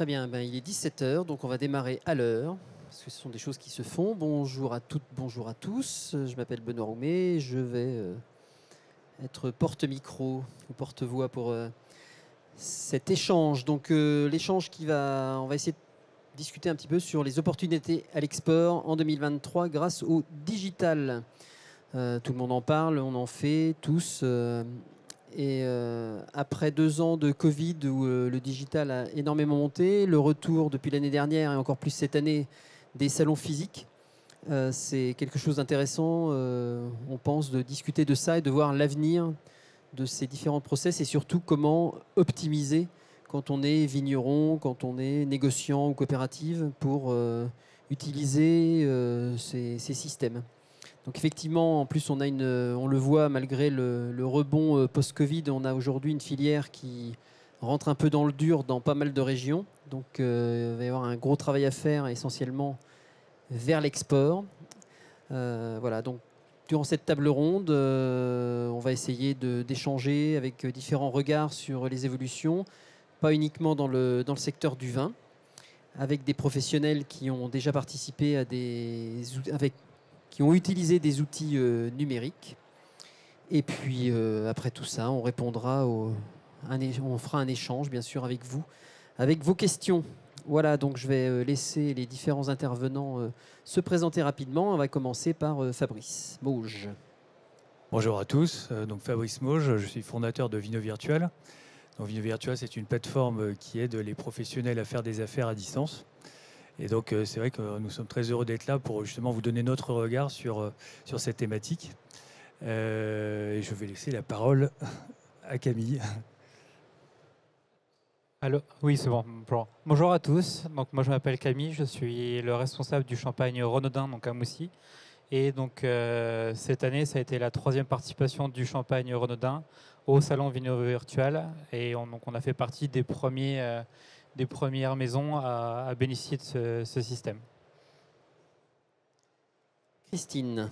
Très bien, ben, il est 17h, donc on va démarrer à l'heure, parce que ce sont des choses qui se font. Bonjour à toutes, bonjour à tous. Je m'appelle Benoît Roumet, je vais euh, être porte-micro ou porte-voix pour euh, cet échange. Donc euh, l'échange qui va, on va essayer de discuter un petit peu sur les opportunités à l'export en 2023 grâce au digital. Tout le monde en parle, on en fait tous. Et euh, après deux ans de Covid où euh, le digital a énormément monté, le retour depuis l'année dernière et encore plus cette année des salons physiques, euh, c'est quelque chose d'intéressant. on pense de discuter de ça et de voir l'avenir de ces différents process et surtout comment optimiser quand on est vigneron, quand on est négociant ou coopérative pour utiliser ces systèmes. Donc effectivement, en plus, on, a une, on le voit malgré le, rebond euh, post-Covid, on a aujourd'hui une filière qui rentre un peu dans le dur dans pas mal de régions. Donc euh, il va y avoir un gros travail à faire essentiellement vers l'export. Euh, voilà, donc durant cette table ronde, euh, on va essayer d'échanger avec euh, différents regards sur les évolutions, pas uniquement dans le, dans le secteur du vin, avec des professionnels qui ont déjà participé à des avec qui ont utilisé des outils euh, numériques. Et puis euh, après tout ça, on répondra un on fera un échange bien sûr avec vous, avec vos questions. Voilà, donc je vais euh, laisser les différents intervenants se présenter rapidement. On va commencer par Fabrice Mauge. Bonjour à tous, donc Fabrice Mauge, je suis fondateur de Vino Virtuel. Donc Vino Virtuel, c'est une plateforme qui aide les professionnels à faire des affaires à distance. Et donc euh, c'est vrai que nous sommes très heureux d'être là pour justement vous donner notre regard sur, euh, sur cette thématique. Euh, et je vais laisser la parole à Camille. Allô? Oui, c'est bon. Bonjour. À tous. Donc, moi, je m'appelle Camille. Je suis le responsable du champagne Renaudin, donc à Moussy. Et donc, cette année, ça a été la troisième participation du champagne Renaudin au salon Vino Virtuel. Et on, donc, on a fait partie des, premiers, des premières maisons à, à bénéficier de ce, ce système. Christine.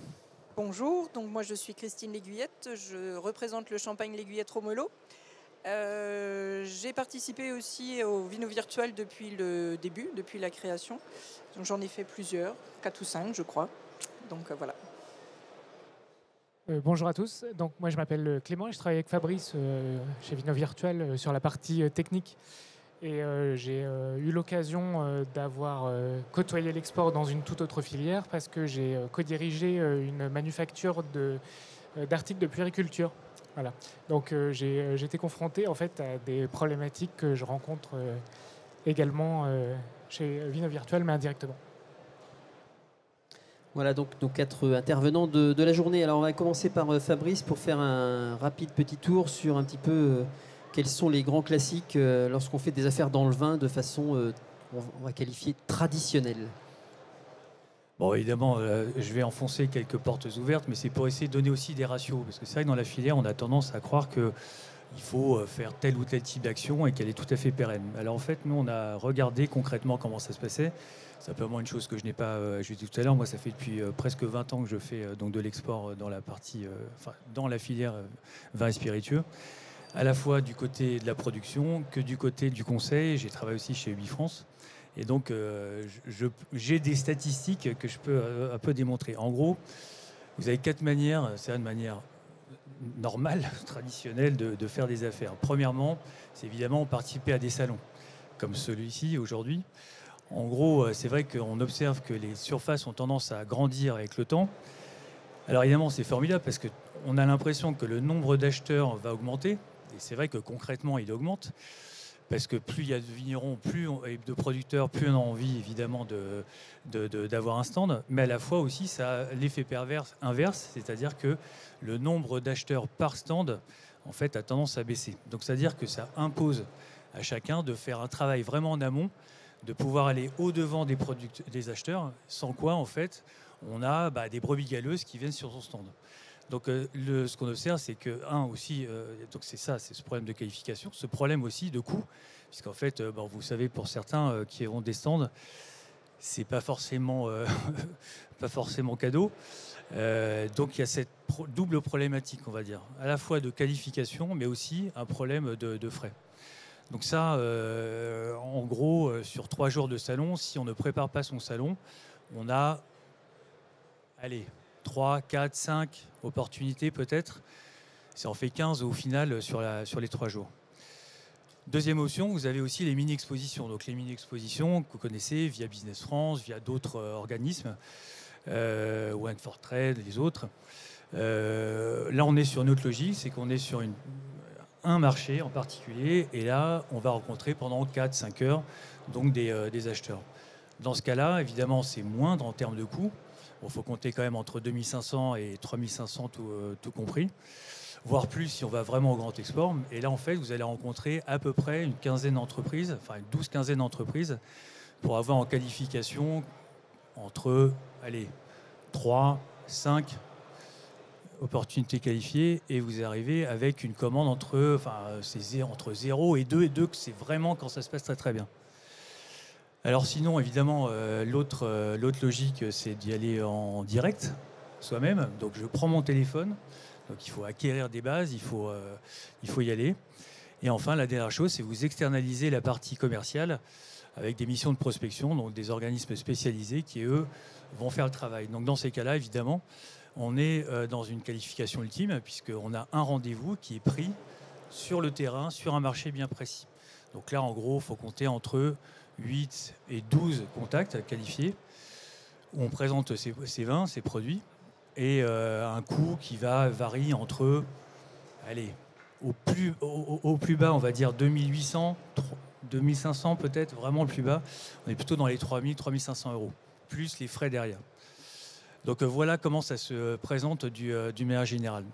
Bonjour, donc moi je suis Christine L'Aiguillette, je représente le champagne L'Aiguillette Romelo. Euh, J'ai participé aussi au Vino Virtuel depuis le début, depuis la création. Donc j'en ai fait plusieurs, 4 ou 5 je crois. Donc euh, voilà. Euh, bonjour à tous. Donc moi je m'appelle Clément et je travaille avec Fabrice euh, chez Vino Virtuel euh, sur la partie euh, technique. Et euh, j'ai euh, eu l'occasion euh, d'avoir côtoyé l'export dans une toute autre filière parce que j'ai co-dirigé une manufacture de, d'articles de puériculture. Voilà. Donc j'ai été confronté en fait à des problématiques que je rencontre également chez Vino Virtuel mais indirectement. Voilà donc nos quatre intervenants de, de la journée. Alors on va commencer par Fabrice pour faire un rapide petit tour sur un petit peu quels sont les grands classiques euh, lorsqu'on fait des affaires dans le vin de façon, euh, on va qualifier traditionnelle? Bon, évidemment, euh, je vais enfoncer quelques portes ouvertes, mais c'est pour essayer de donner aussi des ratios. Parce que c'est vrai que dans la filière, on a tendance à croire que il faut faire tel ou tel type d'action et qu'elle est tout à fait pérenne. Alors en fait, nous, on a regardé concrètement comment ça se passait. C'est simplement une chose que je n'ai pas ajouté tout à l'heure. Moi, ça fait depuis presque 20 ans que je fais donc de l'export dans la partie, enfin, dans la filière vin et spiritueux, à la fois du côté de la production que du côté du conseil. J'ai travaillé aussi chez Ubi France. Et donc, euh, j'ai des statistiques que je peux euh, un peu démontrer. En gros, vous avez quatre manières, c'est une manière normale, traditionnelle de, de faire des affaires. Premièrement, c'est évidemment participer à des salons, comme celui-ci aujourd'hui. En gros, euh, c'est vrai qu'on observe que les surfaces ont tendance à grandir avec le temps. Alors évidemment, c'est formidable parce qu'on a l'impression que le nombre d'acheteurs va augmenter. C'est vrai que concrètement, il augmente. Parce que plus il y a de vignerons, plus et de producteurs, plus on a envie évidemment de- de- de- d'avoir un stand. Mais à la fois aussi, ça a l'effet pervers inverse, c'est-à-dire que le nombre d'acheteurs par stand, en fait, a tendance à baisser. Donc, c'est-à-dire que ça impose à chacun de faire un travail vraiment en amont, de pouvoir aller au-devant des acheteurs, sans quoi, en fait, on a bah, des brebis galeuses qui viennent sur son stand. Donc, euh, le- ce qu'on observe, c'est que, un, aussi, euh, donc c'est ça, c'est ce problème de qualification, ce problème aussi de coût, puisqu'en fait, euh, bon, vous savez, pour certains qui ont des stands, c'est pas forcément, pas forcément cadeau. Donc il y a cette double problématique, on va dire, à la fois de qualification, mais aussi un problème de, frais. Donc ça, en gros, sur trois jours de salon, si on ne prépare pas son salon, on a, allez, 3, 4, 5 opportunités peut-être. Ça en fait 15 au final sur, les trois jours. Deuxième option, vous avez aussi les mini-expositions. Donc les mini-expositions que vous connaissez via Business France, via d'autres euh, organismes, euh, One for Trade, les autres. Euh, là, on est sur une autre logique, c'est qu'on est sur un marché en particulier, et là, on va rencontrer pendant 4-5 heures donc des, des, acheteurs. Dans ce cas-là, évidemment, c'est moindre en termes de coûts. Il faut compter quand même entre 2500 et 3500 tout, tout compris voire plus si on va vraiment au grand export. Et là, en fait, vous allez rencontrer à peu près une quinzaine d'entreprises, enfin une douze quinzaine d'entreprises, pour avoir en qualification entre, allez, 3, 5 opportunités qualifiées, et vous arrivez avec une commande entre, enfin, entre 0 et 2, et 2, c'est vraiment quand ça se passe très très bien. Alors sinon, évidemment, euh, l'autre euh, l'autre logique, c'est d'y aller en direct, soi-même. Donc je prends mon téléphone, donc il faut acquérir des bases, il faut, euh, il faut y aller. Et enfin, la dernière chose, c'est vous externaliser la partie commerciale avec des missions de prospection, donc des organismes spécialisés qui, eux, vont faire le travail. Donc dans ces cas-là, évidemment, on est euh, dans une qualification ultime, puisqu'on a un rendez-vous qui est pris sur le terrain, sur un marché bien précis. Donc là, en gros, il faut compter entre 8 et 12 contacts qualifiés, où on présente ces, ces vins, ces produits, et euh, un coût qui va varier entre, allez, au plus, bas, on va dire 2800, 2500 peut-être, vraiment le plus bas. On est plutôt dans les 3000, 3500 euros, plus les frais derrière. Donc euh, voilà comment ça se présente du, euh, du meilleur général.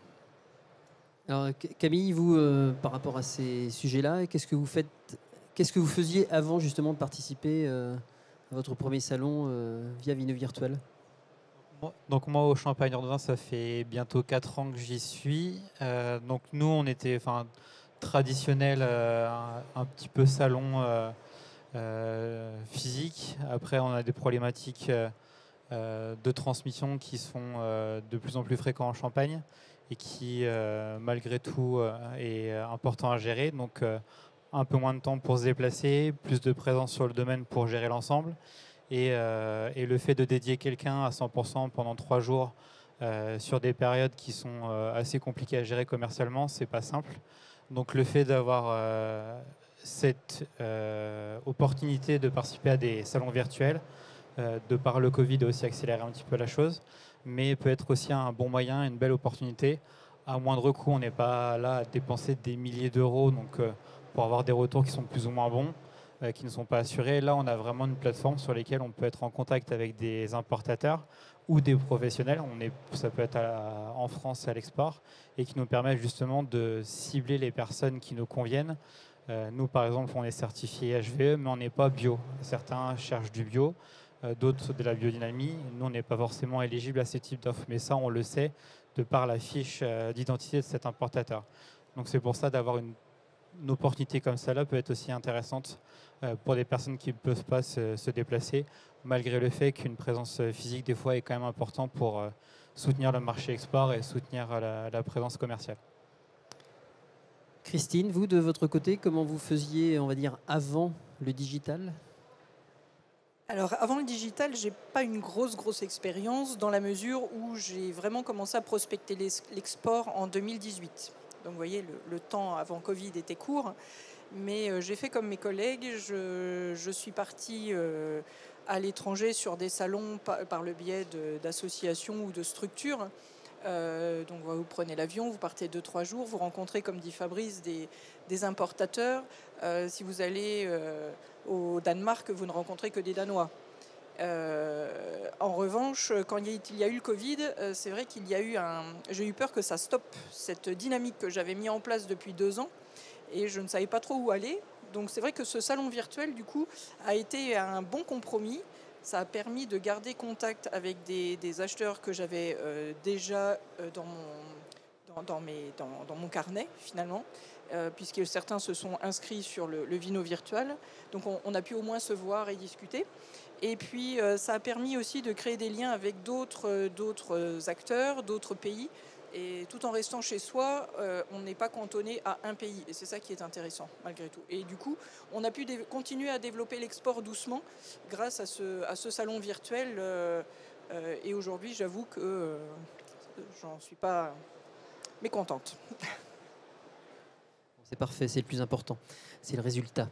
Alors Camille, vous, par rapport à ces sujets-là, qu'est-ce que vous faites Qu'est-ce que vous faisiez avant justement de participer à votre premier salon via Vino Virtuel? Donc moi au Champagne Ordonnance, ça fait bientôt 4 ans que j'y suis. Euh, donc nous, on était enfin, traditionnel, euh, un, petit peu salon euh, physique. Après, on a des problématiques de transmission qui sont de plus en plus fréquents en Champagne et qui, malgré tout, est important à gérer. Donc un peu moins de temps pour se déplacer, plus de présence sur le domaine pour gérer l'ensemble. Euh, et, le fait de dédier quelqu'un à 100% pendant trois jours euh, sur des périodes qui sont euh, assez compliquées à gérer commercialement, c'est pas simple. Donc le fait d'avoir cette opportunité de participer à des salons virtuels, de par le Covid, a aussi accéléré un petit peu la chose, mais peut être aussi un bon moyen, une belle opportunité. À moindre coût, on n'est pas là à dépenser des milliers d'euros donc pour avoir des retours qui sont plus ou moins bons. Euh, qui ne sont pas assurés. Là, on a vraiment une plateforme sur laquelle on peut être en contact avec des importateurs ou des professionnels. On est, ça peut être en France à l'export et qui nous permet justement de cibler les personnes qui nous conviennent. Euh, nous, par exemple, on est certifié HVE, mais on n'est pas bio. Certains cherchent du bio, euh, d'autres de la biodynamie. Nous, on n'est pas forcément éligible à ce type d'offres, mais ça, on le sait de par la fiche d'identité de cet importateur. Donc, c'est pour ça d'avoir une, une opportunité comme ça là peut être aussi intéressante euh, pour des personnes qui ne peuvent pas se, déplacer, malgré le fait qu'une présence physique des fois est quand même importante pour euh, soutenir le marché export et soutenir euh, la, présence commerciale. Christine, vous de votre côté, comment vous faisiez, on va dire, avant le digital? Alors avant le digital, j'ai pas une grosse grosse expérience dans la mesure où j'ai vraiment commencé à prospecter l'export en 2018. Donc vous voyez, le, temps avant Covid était court. Mais euh, j'ai fait comme mes collègues, je, suis partie euh, à l'étranger sur des salons par, le biais d'associations ou de structures. Euh, donc vous prenez l'avion, vous partez 2-3 jours, vous rencontrez, comme dit Fabrice, des, importateurs. si vous allez au Danemark, vous ne rencontrez que des Danois. En revanche, quand il y a eu le Covid, c'est vrai qu'il y a eu un. J'ai eu peur que ça stoppe cette dynamique que j'avais mis en place depuis deux ans et je ne savais pas trop où aller. Donc c'est vrai que ce salon virtuel, du coup, a été un bon compromis. Ça a permis de garder contact avec des, acheteurs que j'avais euh, déjà euh, dans, mon, dans, mon carnet, finalement, euh, puisque certains se sont inscrits sur le, Vino virtuel. Donc on, a pu au moins se voir et discuter. Et puis ça a permis aussi de créer des liens avec d'autres acteurs, d'autres pays, Et tout en restant chez soi, euh, on n'est pas cantonné à un pays. Et c'est ça qui est intéressant, malgré tout. Et du coup, on a pu continuer à développer l'export doucement grâce à ce, salon virtuel. Euh, euh, et aujourd'hui, j'avoue que j'en suis pas mécontente. C'est parfait, c'est le plus important. C'est le résultat.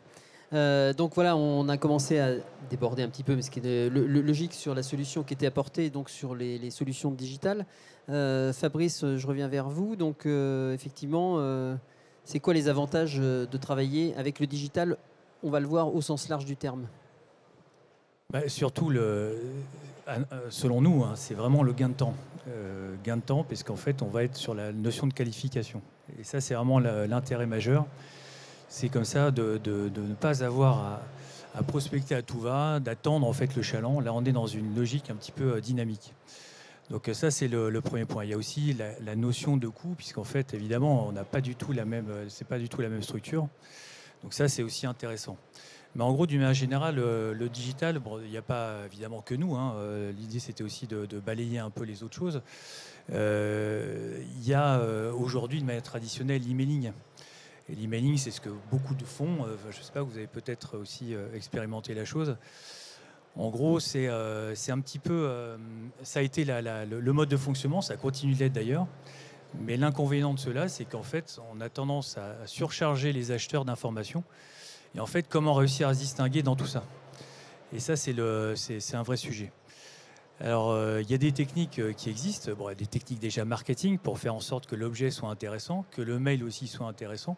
Euh, donc voilà, on a commencé à déborder un petit peu, mais ce qui est logique sur la solution qui était apportée, donc sur les, solutions digitales. Euh, Fabrice, je reviens vers vous. Donc euh, effectivement, c'est quoi les avantages de travailler avec le digital? On va le voir au sens large du terme. Bah, surtout, selon nous, hein, c'est vraiment le gain de temps. gain de temps, parce qu'en fait, on va être sur la notion de qualification. Et ça, c'est vraiment l'intérêt majeur c'est comme ça de, ne pas avoir à, prospecter à tout va, d'attendre en fait le chaland. Là, on est dans une logique un petit peu euh, dynamique. Donc ça, c'est le, premier point. Il y a aussi la, notion de coût, puisqu'en fait, évidemment, on n'a pas du tout la même, euh, c'est pas du tout la même structure. Donc ça, c'est aussi intéressant. Mais en gros, d'une manière générale, euh, le, digital, il n'y a pas évidemment que nous. Hein. L'idée, c'était aussi de, balayer un peu les autres choses. Il y a aujourd'hui, de manière traditionnelle, l'emailing. Et l'emailing, c'est ce que beaucoup de font. Euh, je ne sais pas, vous avez peut-être aussi euh, expérimenté la chose. En gros, c'est euh, un petit peu. ça a été le, mode de fonctionnement, ça continue d'être d'ailleurs. Mais l'inconvénient de cela, c'est qu'en fait, on a tendance à surcharger les acheteurs d'informations. Et en fait, comment réussir à se distinguer dans tout ça? Et ça, c'est un vrai sujet. Alors, euh, il y a des techniques euh, qui existent, des techniques déjà marketing pour faire en sorte que l'objet soit intéressant, que le mail aussi soit intéressant,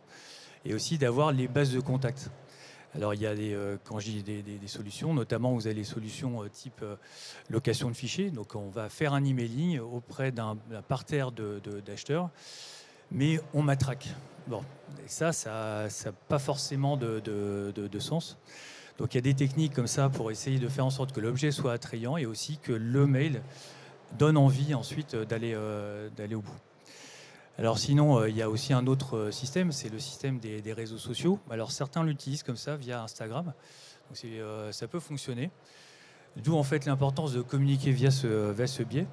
et aussi d'avoir les bases de contact. Alors, il y a des, euh, quand je dis des, solutions, notamment vous avez les solutions type location de fichiers. Donc, on va faire un emailing auprès d'un parterre d'acheteurs, mais on matraque. Bon, ça, ça n'a pas forcément de sens. Donc il y a des techniques comme ça pour essayer de faire en sorte que l'objet soit attrayant et aussi que le mail donne envie ensuite d'aller euh, d'aller au bout. Alors sinon, euh, il y a aussi un autre euh, système, c'est le système des, réseaux sociaux. Alors certains l'utilisent comme ça via Instagram, ça peut fonctionner. D'où en fait l'importance de communiquer via ce, via ce biais.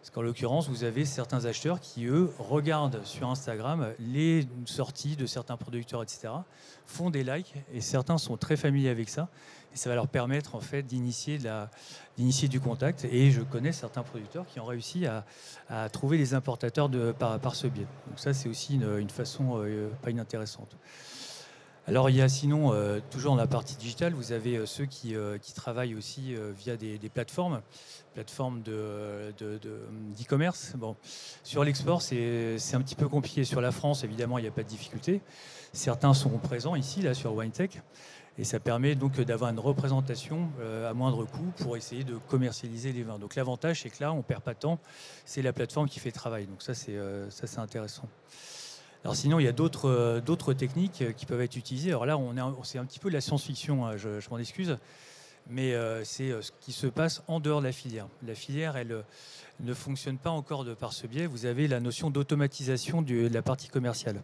Parce qu'en l'occurrence, vous avez certains acheteurs qui, eux, regardent sur Instagram les sorties de certains producteurs, etc., font des likes, et certains sont très familiers avec ça, et ça va leur permettre en fait d'initier, du contact. Et je connais certains producteurs qui ont réussi à, trouver les importateurs par, ce biais. Donc ça, c'est aussi une, façon euh, pas inintéressante. Alors il y a sinon, euh, toujours dans la partie digitale, vous avez euh, ceux qui, travaillent aussi via des, plateformes plateforme d'e-commerce. De, bon, sur l'export, c'est un petit peu compliqué. Sur la France, évidemment, il n'y a pas de difficulté. Certains sont présents ici, là, sur WineTech. Et ça permet donc d'avoir une représentation euh, à moindre coût pour essayer de commercialiser les vins. Donc l'avantage, c'est que là, on ne perd pas de temps. C'est la plateforme qui fait le travail. Donc ça, c'est euh, c'est intéressant. Alors sinon, il y a d'autres euh, techniques qui peuvent être utilisées. Alors là, c'est un petit peu de la science-fiction, hein, je, m'en excuse mais euh, c'est euh, ce qui se passe en dehors de la filière. La filière, elle euh, ne fonctionne pas encore de par ce biais. Vous avez la notion d'automatisation de la partie commerciale.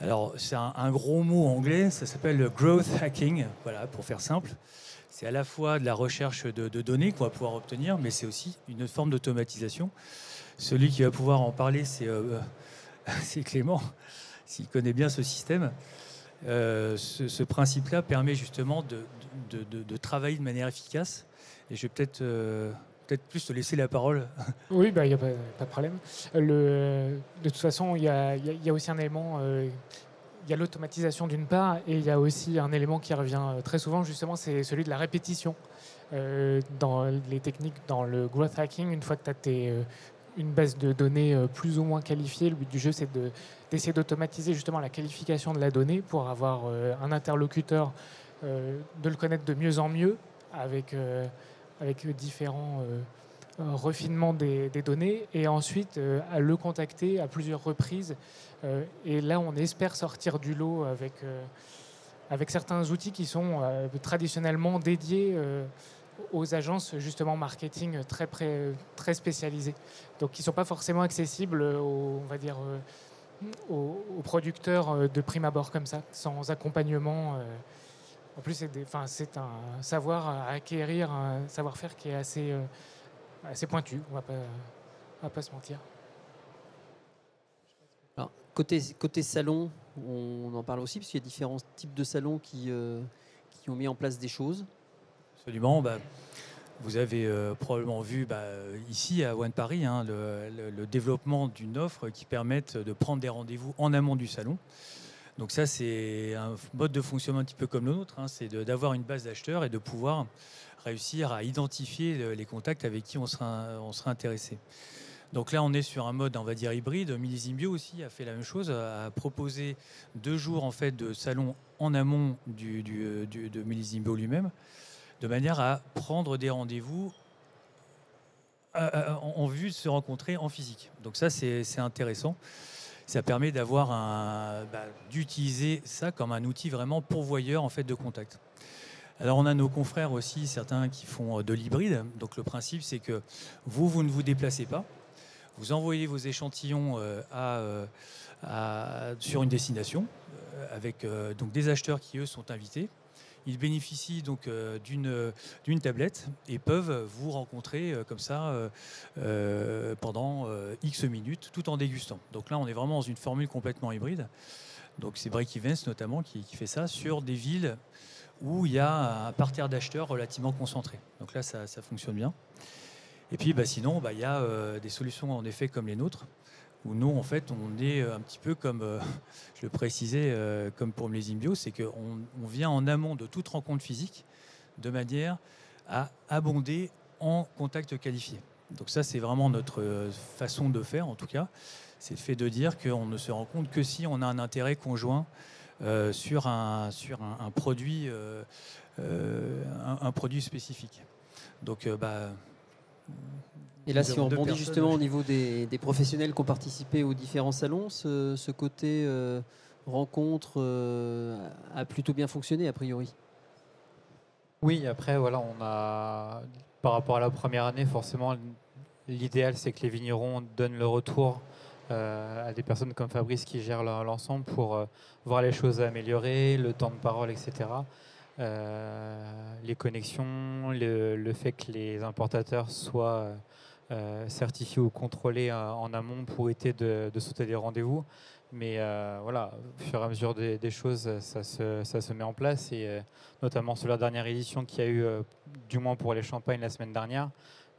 Alors, c'est un, gros mot anglais, ça s'appelle growth hacking, voilà, pour faire simple. C'est à la fois de la recherche de, données qu'on va pouvoir obtenir, mais c'est aussi une forme d'automatisation. Celui qui va pouvoir en parler, c'est Clément, s'il connaît bien ce système. ce, ce principe-là permet justement de, travailler de manière efficace. Et je vais peut-être euh, peut-être plus te laisser la parole. Oui, il bah, n'y a pas, de problème. De toute façon, il y, a, aussi un élément, euh, il y a l'automatisation d'une part, et il y a aussi un élément qui revient euh, très souvent, justement, c'est celui de la répétition. dans les techniques, dans le growth hacking, une fois que tu as une base de données plus ou moins qualifiée, le but du jeu, c'est d'essayer d'automatiser justement la qualification de la donnée pour avoir un interlocuteur euh, de le connaître de mieux en mieux avec, euh, avec différents euh, refinements des, données et ensuite à le contacter à plusieurs reprises. et là, on espère sortir du lot avec, avec certains outils qui sont traditionnellement dédiés aux agences justement marketing très, très spécialisées. Donc qui ne sont pas forcément accessibles aux, on va dire, aux, producteurs de prime abord comme ça, sans accompagnement. En plus, c'est un savoir à acquérir, un savoir-faire qui est assez, euh, assez pointu, on ne va pas se mentir. Alors, côté, côté salon, on en parle aussi, parce qu'il y a différents types de salons qui, euh, qui ont mis en place des choses. Absolument. Bah, vous avez euh, probablement vu bah, ici à One Paris hein, le, développement d'une offre qui permette de prendre des rendez-vous en amont du salon. Donc ça, c'est un mode de fonctionnement un petit peu comme le nôtre, hein, c'est d'avoir une base d'acheteurs et de pouvoir réussir à identifier euh, les contacts avec qui on sera, intéressé. Donc là, on est sur un mode, on va dire, hybride. Millésime Bio aussi a fait la même chose, a proposé deux jours en fait de salon en amont euh, de Millésime Bio lui-même, de manière à prendre des rendez-vous euh, euh, en, vue de se rencontrer en physique. Donc ça, c'est intéressant. Ça permet d'avoir bah, d'utiliser ça comme un outil vraiment pourvoyeur en fait de contact. Alors on a nos confrères aussi, certains qui font euh, de l'hybride. Donc le principe, c'est que vous, vous ne vous déplacez pas. Vous envoyez vos échantillons sur une destination avec donc des acheteurs qui eux sont invités. Ils bénéficient donc euh, d'une d'une tablette et peuvent vous rencontrer euh, comme ça euh, euh, pendant euh, X minutes tout en dégustant. Donc là, on est vraiment dans une formule complètement hybride. Donc c'est Break Events notamment qui, fait ça sur des villes où il y a un parterre d'acheteurs relativement concentré. Donc là, ça, fonctionne bien. Et puis bah, sinon, bah, il y a euh, des solutions en effet comme les nôtres, où nous, en fait, on est un petit peu comme, euh, je le précisais, euh, comme pour Mlésim Bio, c'est qu'on on vient en amont de toute rencontre physique de manière à abonder en contact qualifié. Donc ça, c'est vraiment notre euh, façon de faire, en tout cas. C'est le fait de dire qu'on ne se rencontre que si on a un intérêt conjoint euh, sur, un, sur un, produit, euh, euh, un, produit spécifique. Donc, euh, bah, Et là, si on rebondit justement au niveau des, des professionnels qui ont participé aux différents salons, ce, ce côté euh, rencontre euh, a plutôt bien fonctionné a priori. Oui, après, voilà, on a, par rapport à la première année, forcément, l'idéal, c'est que les vignerons donnent le retour euh, à des personnes comme Fabrice qui gèrent l'ensemble pour voir les choses à améliorer, le temps de parole, etc. Les connexions, le, le fait que les importateurs soient certifiés ou contrôlés euh, en amont pour éviter de, sauter des rendez-vous. Mais euh, voilà, au fur et à mesure des, choses, ça se, met en place. Et euh, notamment sur la dernière édition qu'il y a eu, euh, du moins pour les champagnes la semaine dernière,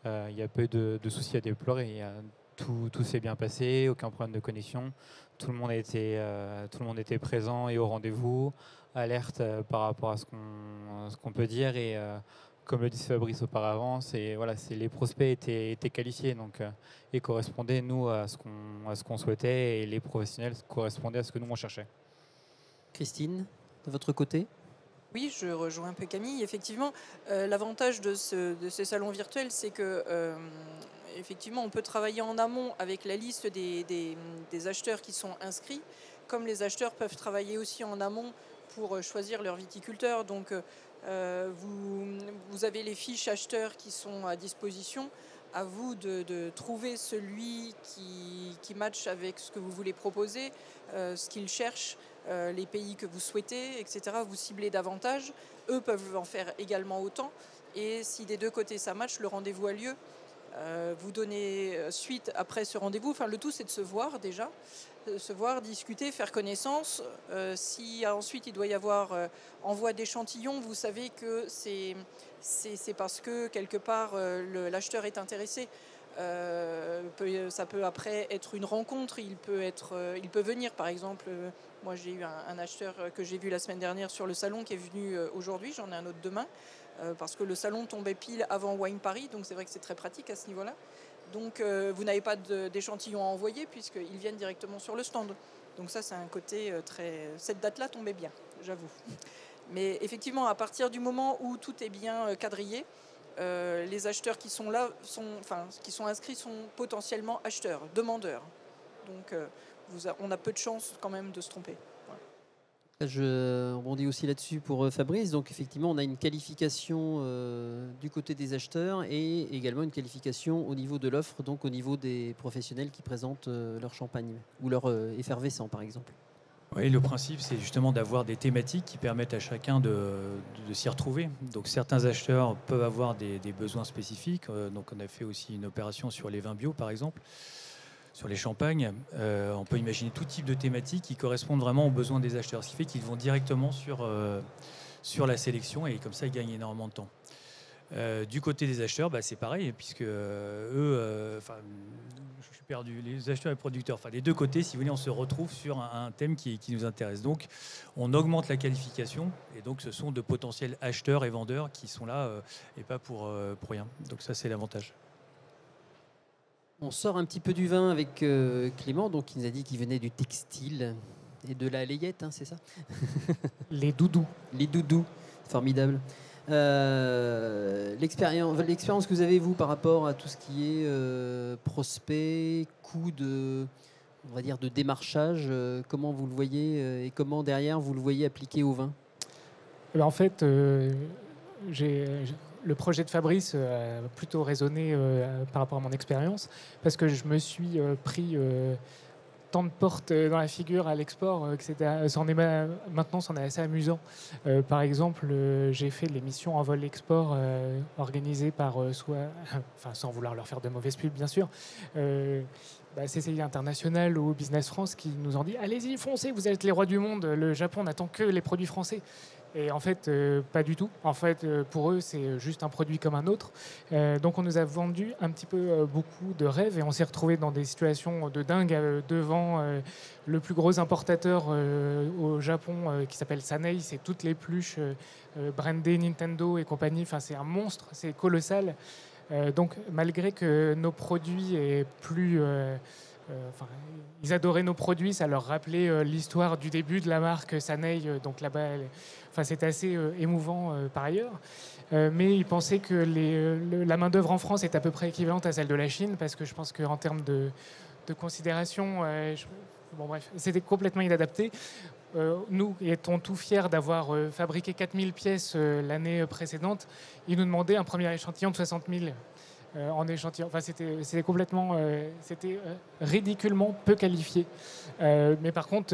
euh, il n'y a pas eu de, soucis à déplorer. Euh, tout s'est bien passé, aucun problème de connexion. Tout le monde, euh, était présent et au rendez-vous, alerte euh, par rapport à ce qu'on peut dire. Et euh, comme le dit Fabrice auparavant, c'est voilà, c'est les prospects étaient, étaient qualifiés donc, euh, et correspondaient nous à ce qu'on à ce qu'on souhaitait et les professionnels correspondaient à ce que nous on cherchait. Christine, de votre côté? Oui, je rejoins un peu Camille. Effectivement, euh, l'avantage de, ce- de ces salons virtuels, c'est que euh, effectivement, on peut travailler en amont avec la liste des, des- des acheteurs qui sont inscrits, comme les acheteurs peuvent travailler aussi en amont pour choisir leur viticulteur. Donc, euh, vous, vous avez les fiches acheteurs qui sont à disposition. À vous de, trouver celui qui, matche avec ce que vous voulez proposer, euh, ce qu'il cherche euh, les pays que vous souhaitez, etc. Vous ciblez davantage. Eux peuvent en faire également autant. Et si des deux côtés ça match, le rendez-vous a lieu. Euh, vous donnez euh, suite après ce rendez-vous. Enfin, le tout, c'est de se voir déjà, se voir, discuter, faire connaissance. Euh, si ensuite il doit y avoir euh, envoi d'échantillons, vous savez que c'est c'est parce que quelque part euh, l'acheteur est intéressé. Ça peut après être une rencontre, il peut, être, il peut venir par exemple. moi j'ai eu un, un acheteur que j'ai vu la semaine dernière sur le salon qui est venu aujourd'hui, j'en ai un autre demain, parce que le salon tombait pile avant Wine Paris, donc c'est vrai que c'est très pratique à ce niveau-là. Donc euh, vous n'avez pas d'échantillons à envoyer puisqu'ils viennent directement sur le stand. Donc ça c'est un côté euh, très... Cette date-là tombait bien, j'avoue. Mais effectivement, à partir du moment où tout est bien euh, quadrillé, les acheteurs qui sont là, sont, enfin, qui sont inscrits sont potentiellement acheteurs, demandeurs. Donc, on a peu de chances quand même de se tromper. Je rebondis aussi là-dessus pour euh, Fabrice. Donc effectivement, on a une qualification euh, du côté des acheteurs et également une qualification au niveau de l'offre, donc au niveau des professionnels qui présentent euh, leur champagne ou leur effervescent par exemple. Oui, le principe, c'est justement d'avoir des thématiques qui permettent à chacun de, s'y retrouver. Donc, certains acheteurs peuvent avoir des, besoins spécifiques. Donc, on a fait aussi une opération sur les vins bio, par exemple. Sur les champagnes, on peut imaginer tout type de thématiques qui correspondent vraiment aux besoins des acheteurs, ce qui fait qu'ils vont directement sur, sur la sélection et comme ça ils gagnent énormément de temps. Euh, du côté des acheteurs, bah, c'est pareil, puisque euh, eux, euh, je suis perdu, les acheteurs et producteurs, enfin les deux côtés, si vous voulez, on se retrouve sur un, thème qui, nous intéresse. Donc, on augmente la qualification, et donc ce sont de potentiels acheteurs et vendeurs qui sont là, et pas pour, pour rien. Donc ça, c'est l'avantage. On sort un petit peu du vin avec Clément, donc il nous a dit qu'il venait du textile et de la layette, hein, c'est ça? Les doudous. Les doudous, formidable. Euh, l'expérience, que vous avez, vous, par rapport à tout ce qui est euh, prospect, coût de, on va dire, de démarchage, euh, comment vous le voyez et comment derrière vous le voyez appliqué au vin? En fait, j'ai, le projet de Fabrice a plutôt résonné par rapport à mon expérience parce que je me suis pris de portes euh, dans la figure à l'export. Euh, est, maintenant, c'en est assez amusant. Euh, par exemple, j'ai fait l'émission en vol export organisée par sans vouloir leur faire de mauvaises pubs, bien sûr. Bah, CCI International ou Business France qui nous ont dit allez-y, foncez, vous êtes les rois du monde. Le Japon n'attend que les produits français. Et en fait, euh, pas du tout. En fait, euh, pour eux, c'est juste un produit comme un autre. Euh, donc, on nous a vendu un petit peu beaucoup de rêves et on s'est retrouvé dans des situations de dingue devant le plus gros importateur au Japon qui s'appelle Sanei. C'est toutes les pluches brandées Nintendo et compagnie. Enfin, c'est un monstre, c'est colossal. donc, malgré que nos produits aient plus euh, ils adoraient nos produits, ça leur rappelait euh, l'histoire du début de la marque Sanei. Euh, donc là-bas, enfin, c'était assez émouvant par ailleurs. mais ils pensaient que la main-d'œuvre en France est à peu près équivalente à celle de la Chine, parce que je pense qu'en termes de, considération, bon, bref, c'était complètement inadapté. nous étions tout fiers d'avoir fabriqué 4000 pièces l'année précédente. Ils nous demandaient un premier échantillon de 60 000. Euh, en échantillon. Enfin, c'était complètement, euh, c'était euh, ridiculement peu qualifié. mais par contre,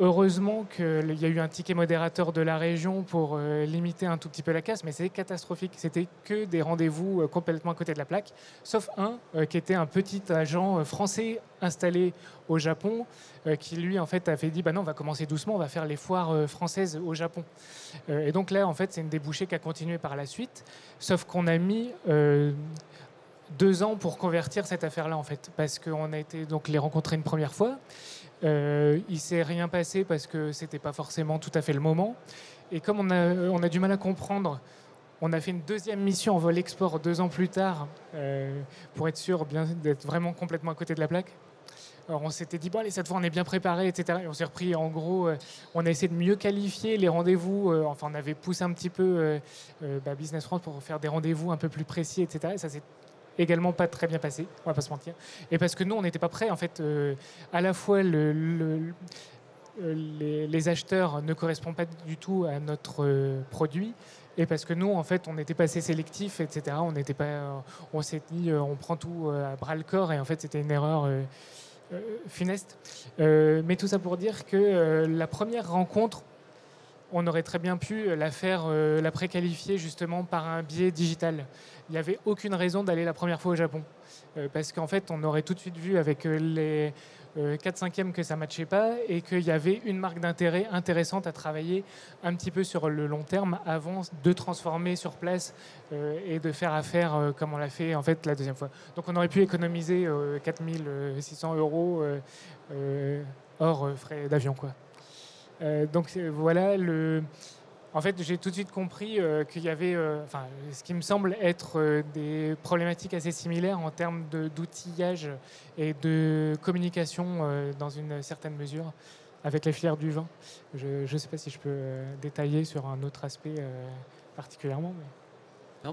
Heureusement qu'il y a eu un ticket modérateur de la région pour limiter un tout petit peu la casse, mais c'est catastrophique. C'était que des rendez-vous complètement à côté de la plaque, sauf un qui était un petit agent français installé au Japon, euh, qui lui en fait a fait dit bah non on va commencer doucement, on va faire les foires euh, françaises au Japon. Euh, et donc là en fait c'est une débouchée qui a continué par la suite, sauf qu'on a mis deux ans pour convertir cette affaire-là en fait, parce qu'on a été donc les rencontrer une première fois. Euh, il s'est rien passé parce que c'était pas forcément tout à fait le moment. Et comme on a, du mal à comprendre, on a fait une deuxième mission en vol export deux ans plus tard pour être sûr d'être vraiment complètement à côté de la plaque. Alors on s'était dit, bon, allez, cette fois on est bien préparé, etc. Et on s'est repris, en gros, euh, on a essayé de mieux qualifier les rendez-vous. Euh, enfin, on avait poussé un petit peu euh, bah, Business France pour faire des rendez-vous un peu plus précis, etc. Et ça s'est également pas très bien passé, on va pas se mentir. Et parce que nous, on n'était pas prêts, en fait, à la fois le, les, acheteurs ne correspondent pas du tout à notre produit. Et parce que nous, en fait, on n'était pas assez sélectif, etc. On n'était pas, on s'est dit, on prend tout à bras le corps, et en fait, c'était une erreur euh, funeste. Euh, mais tout ça pour dire que euh, la première rencontre, on aurait très bien pu la faire, la préqualifier justement par un biais digital. Il n'y avait aucune raison d'aller la première fois au Japon. parce qu'en fait, on aurait tout de suite vu avec les 4-5e que ça ne matchait pas et qu'il y avait une marque d'intérêt intéressante à travailler un petit peu sur le long terme avant de transformer sur place et de faire affaire comme on l'a fait en fait la deuxième fois. Donc on aurait pu économiser 4600 euros hors frais d'avion. quoi. Donc voilà le en fait, j'ai tout de suite compris euh, qu'il y avait, euh, enfin, ce qui me semble être euh, des problématiques assez similaires en termes d'outillage et de communication dans une certaine mesure avec la filière du vin. Je ne sais pas si je peux détailler sur un autre aspect particulièrement.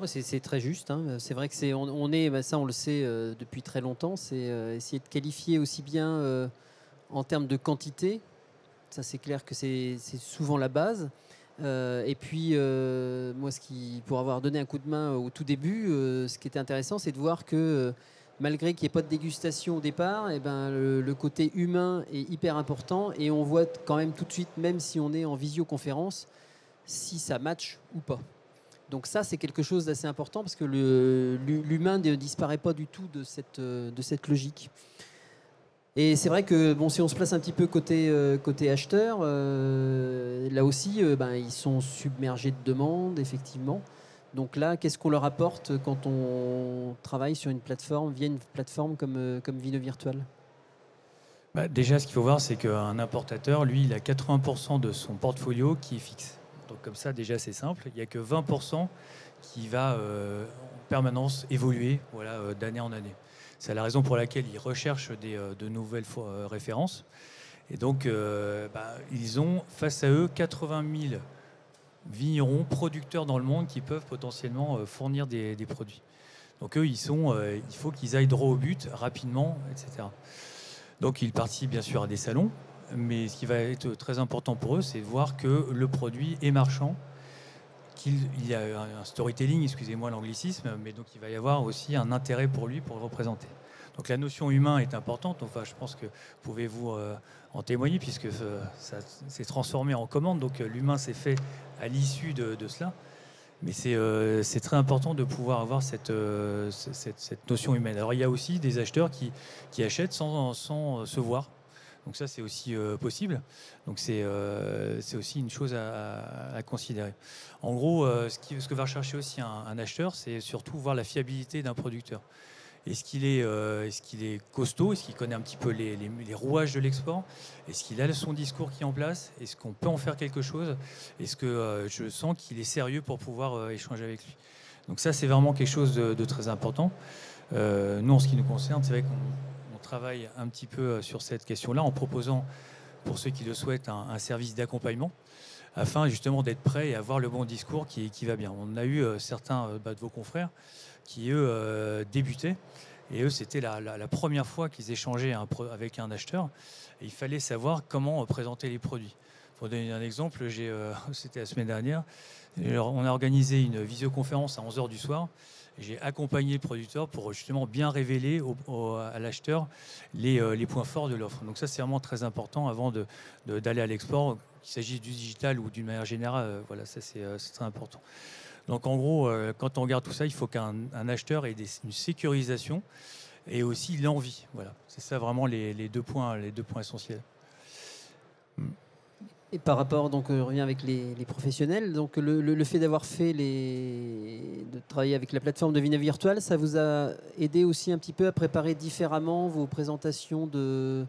C'est très juste. Hein. C'est vrai que c'est, on, est, bah, ça on le sait depuis très longtemps, c'est essayer de qualifier aussi bien en termes de quantité. Ça, c'est clair que c'est souvent la base. Euh, et puis, euh, moi, ce qui, pour avoir donné un coup de main au tout début, euh, ce qui était intéressant, c'est de voir que malgré qu'il n'y ait pas de dégustation au départ, eh ben, le, côté humain est hyper important et on voit quand même tout de suite, même si on est en visioconférence, si ça match ou pas. Donc ça, c'est quelque chose d'assez important parce que l'humain ne disparaît pas du tout euh, de cette logique. Et c'est vrai que bon, si on se place un petit peu côté, euh, côté acheteur, euh, là aussi, euh, ben, ils sont submergés de demandes, effectivement. Donc là, qu'est-ce qu'on leur apporte quand on travaille sur une plateforme, via une plateforme comme, comme Vino Virtual? Bah, déjà, ce qu'il faut voir, c'est qu'un importateur, lui, il a 80% de son portfolio qui est fixe. Donc comme ça, déjà, c'est simple. Il n'y a que 20% qui va en permanence évoluer voilà, d'année en année. C'est la raison pour laquelle ils recherchent euh, de nouvelles euh, références. Et donc, euh, bah, ils ont face à eux 80 000 vignerons, producteurs dans le monde qui peuvent potentiellement fournir des, produits. Donc eux, ils sont, il faut qu'ils aillent droit au but, rapidement, etc. Donc ils participent bien sûr à des salons, mais ce qui va être très important pour eux, c'est de voir que le produit est marchand, qu'il il y a un storytelling, excusez-moi l'anglicisme, mais donc il va y avoir aussi un intérêt pour lui pour le représenter. Donc la notion humain est importante, enfin je pense que pouvez-vous euh, en témoigner puisque euh, ça s'est transformé en commande, donc euh, l'humain s'est fait à l'issue de, cela. Mais c'est très important de pouvoir avoir cette, notion humaine. Alors il y a aussi des acheteurs qui, achètent sans se voir. Donc ça, c'est aussi euh, possible. Donc c'est euh, c'est aussi une chose à, considérer. En gros, euh, ce, que va rechercher aussi un, acheteur, c'est surtout voir la fiabilité d'un producteur. Est-ce qu'il est, qu'il est costaud? Est-ce qu'il connaît un petit peu les, les- rouages de l'export? Est-ce qu'il a son discours qui est en place? Est-ce qu'on peut en faire quelque chose? Est-ce que je sens qu'il est sérieux pour pouvoir échanger avec lui? Donc ça, c'est vraiment quelque chose de, de très important. Nous, en ce qui nous concerne, c'est vrai qu'on on travaille un petit peu euh, sur cette question-là en proposant, pour ceux qui le souhaitent, un, service d'accompagnement afin justement d'être prêt et avoir le bon discours qui, va bien. On a eu euh, certains euh, bah, de vos confrères qui, eux, débutaient. Et eux, c'était la, première fois qu'ils échangeaient avec un acheteur. Et il fallait savoir comment présenter les produits. Pour donner un exemple, c'était la semaine dernière, on a organisé une visioconférence à 11h du soir. J'ai accompagné le producteur pour justement bien révéler au- à l'acheteur les, euh, les points forts de l'offre. Donc ça, c'est vraiment très important avant de- de- d'aller à l'export, qu'il s'agisse du digital ou d'une manière générale. euh, Voilà, ça c'est euh, c'est très important. Donc en gros, quand on regarde tout ça, il faut qu'un un acheteur ait une sécurisation et aussi l'envie. Voilà, c'est ça vraiment les, les deux points, les deux points essentiels. Et par rapport, donc, euh, on revient avec les, professionnels. Donc, le, fait d'avoir fait les, de travailler avec la plateforme de Vina Virtual, ça vous a aidé aussi un petit peu à préparer différemment vos présentations de,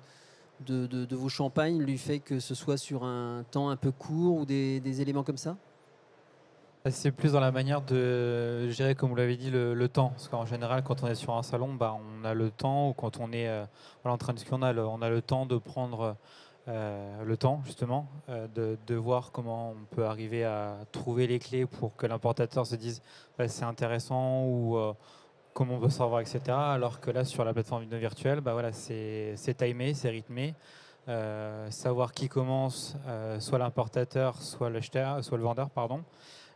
vos champagnes, lui fait que ce soit sur un temps un peu court ou des, éléments comme ça? C'est plus dans la manière de gérer, comme vous l'avez dit, le, temps. Parce qu'en général, quand on est sur un salon, bah, on a le temps, ou quand on est euh, en train de discuter, on a on a le temps de prendre euh, le temps, justement, euh, de, de voir comment on peut arriver à trouver les clés pour que l'importateur se dise bah, c'est intéressant ou euh, comment on peut savoir, etc. Alors que là, sur la plateforme vidéo virtuelle, bah, voilà, c'est timé, c'est rythmé. Savoir qui commence, soit l'importateur, soit l'acheteur, soit le vendeur, pardon.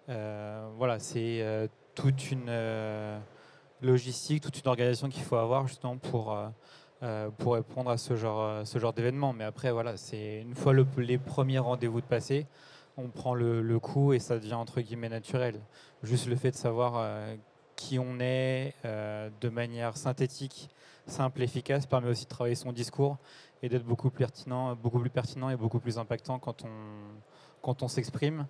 Voilà, c'est toute une logistique, toute une organisation qu'il faut avoir justement pour, euh, pour répondre à ce genre, euh, ce genre d'événement. Mais après, voilà, c'est une fois le- les premiers rendez-vous de passé, on prend le, coup et ça devient entre guillemets naturel. Juste le fait de savoir euh, qui on est de manière synthétique, simple, efficace, permet aussi de travailler son discours et d'être beaucoup plus pertinent, beaucoup plus pertinent et beaucoup plus impactant quand on, quand on s'exprime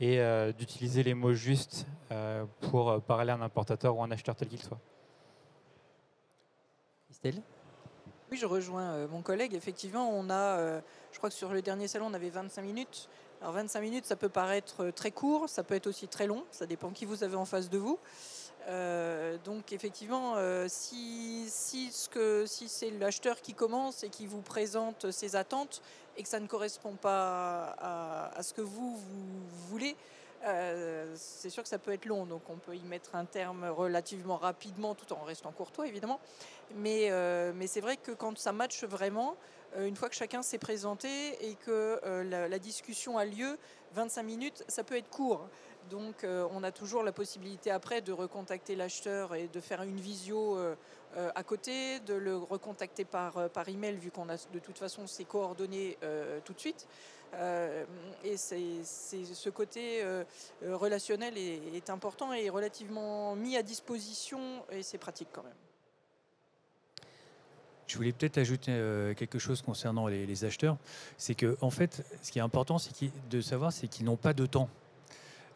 et d'utiliser les mots justes pour parler à un importateur ou un acheteur tel qu'il soit. Christelle Oui, je rejoins euh, mon collègue. Effectivement, on a, euh, je crois que sur le dernier salon, on avait 25 minutes. Alors 25 minutes, ça peut paraître euh, très court, ça peut être aussi très long, ça dépend qui vous avez en face de vous. Donc effectivement, si, si, ce que, si c'est l'acheteur qui commence et qui vous présente ses attentes et que ça ne correspond pas à, à ce que vous, vous voulez, euh, c'est sûr que ça peut être long. Donc on peut y mettre un terme relativement rapidement tout en restant courtois évidemment. Mais, euh, c'est vrai que quand ça matche vraiment, euh, une fois que chacun s'est présenté et que la, la discussion a lieu, 25 minutes, ça peut être court. Donc on a toujours la possibilité après de recontacter l'acheteur et de faire une visio euh, à côté, de le recontacter par, par email vu qu'on a de toute façon ses coordonnées tout de suite. et c'est, ce côté relationnel est, important et relativement mis à disposition et c'est pratique quand même. Je voulais peut-être ajouter quelque chose concernant les, acheteurs. C'est que, en fait, ce qui est important c'est de savoir, c'est qu'ils n'ont pas de temps.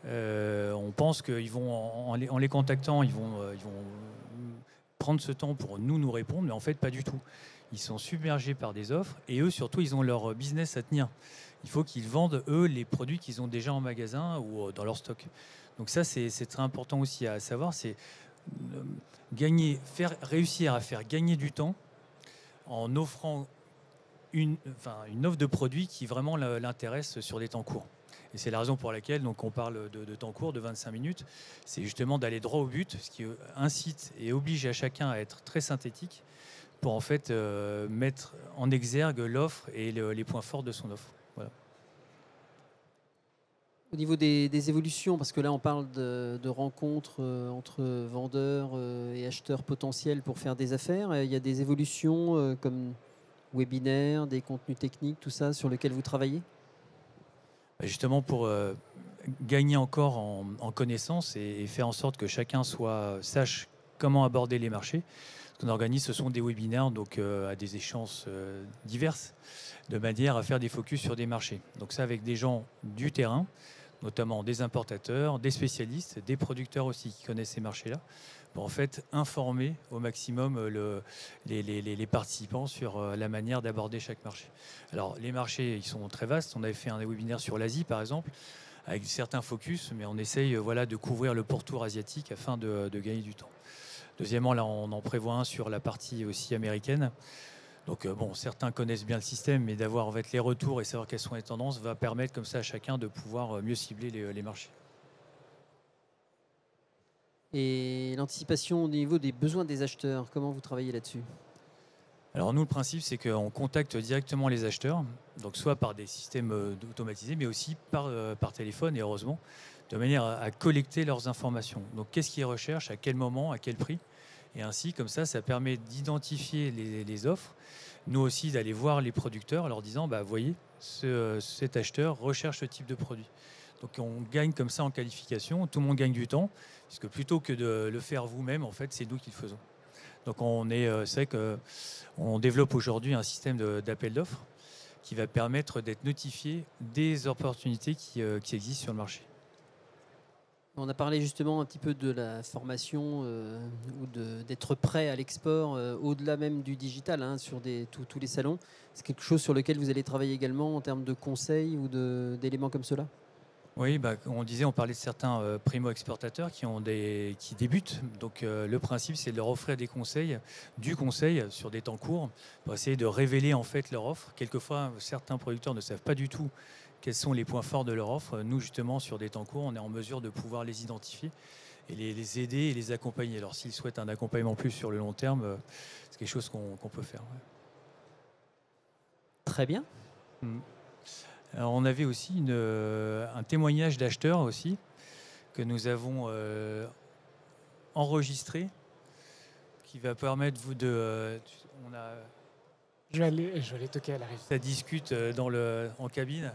on pense qu'ils vont, en les, contactant, ils vont prendre ce temps pour nous nous répondre, mais en fait pas du tout. Ils sont submergés par des offres et eux surtout ils ont leur business à tenir. Il faut qu'ils vendent eux les produits qu'ils ont déjà en magasin ou euh, dans leur stock. Donc ça c'est très important aussi à savoir, c'est euh, gagner, faire réussir à faire gagner du temps en offrant une, une offre de produits qui vraiment l'intéresse sur des temps courts. Et c'est la raison pour laquelle donc, on parle de, temps court, de 25 minutes. C'est justement d'aller droit au but, ce qui incite et oblige à chacun à être très synthétique pour en fait euh, mettre en exergue l'offre et les points forts de son offre. Au niveau des, évolutions, parce que là on parle de, rencontres euh, entre vendeurs euh, et acheteurs potentiels pour faire des affaires, il y a des évolutions comme webinaires, des contenus techniques, tout ça sur lesquels vous travaillez? Justement pour euh, gagner encore en, connaissances et, faire en sorte que chacun sache comment aborder les marchés. Ce qu'on organise, ce sont des webinaires donc, euh, à des échéances euh, diverses, de manière à faire des focus sur des marchés. Donc ça avec des gens du terrain, notamment des importateurs, des spécialistes, des producteurs aussi qui connaissent ces marchés-là, pour en fait informer au maximum euh, le, les, participants sur euh, la manière d'aborder chaque marché. Alors les marchés, ils sont très vastes. On avait fait un webinaire sur l'Asie, par exemple, avec certains focus, mais on essaye euh, voilà, de couvrir le pourtour asiatique afin de, gagner du temps. Deuxièmement, là, on en prévoit un sur la partie aussi américaine. Donc bon, certains connaissent bien le système, mais d'avoir en fait les retours et savoir quelles sont les tendances va permettre comme ça à chacun de pouvoir mieux cibler les marchés et l'anticipation au niveau des besoins des acheteurs. Comment vous travaillez là-dessus? Alors nous, le principe, c'est qu'on contacte directement les acheteurs, donc soit par des systèmes euh, automatisés, mais aussi par, euh, par téléphone, et heureusement, de manière à, collecter leurs informations. Donc qu'est-ce qu'ils recherchent, à quel moment, à quel prix? Et ainsi, comme ça, ça permet d'identifier les, offres, nous aussi d'aller voir les producteurs en leur disant, bah, voyez, cet acheteur recherche ce type de produit. Donc on gagne comme ça en qualification, tout le monde gagne du temps, puisque plutôt que de le faire vous-même, en fait, c'est nous qui le faisons. Donc on euh, développe aujourd'hui un système d'appel d'offres qui va permettre d'être notifié des opportunités qui, euh, existent sur le marché. On a parlé justement un petit peu de la formation euh, ou d'être prêt à l'export au-delà même du digital hein, sur tous les salons. C'est quelque chose sur lequel vous allez travailler également en termes de conseils ou d'éléments comme cela? Oui, bah, on disait, on parlait de certains euh, primo-exportateurs qui, débutent. Donc euh, le principe, c'est de leur offrir des conseils, du conseil sur des temps courts, pour essayer de révéler en fait leur offre. Quelquefois, certains producteurs ne savent pas du tout quels sont les points forts de leur offre. Nous, justement, sur des temps courts, on est en mesure de pouvoir les identifier et les, aider et les accompagner. Alors s'ils souhaitent un accompagnement plus sur le long terme, euh, c'est quelque chose qu'on peut faire. Très bien. Mmh on avait aussi euh, un témoignage d'acheteurs aussi que nous avons euh, enregistré qui va permettre vous de. Euh, on a, je vais aller, je vais aller toquer à la Ça discute dans le, en cabine.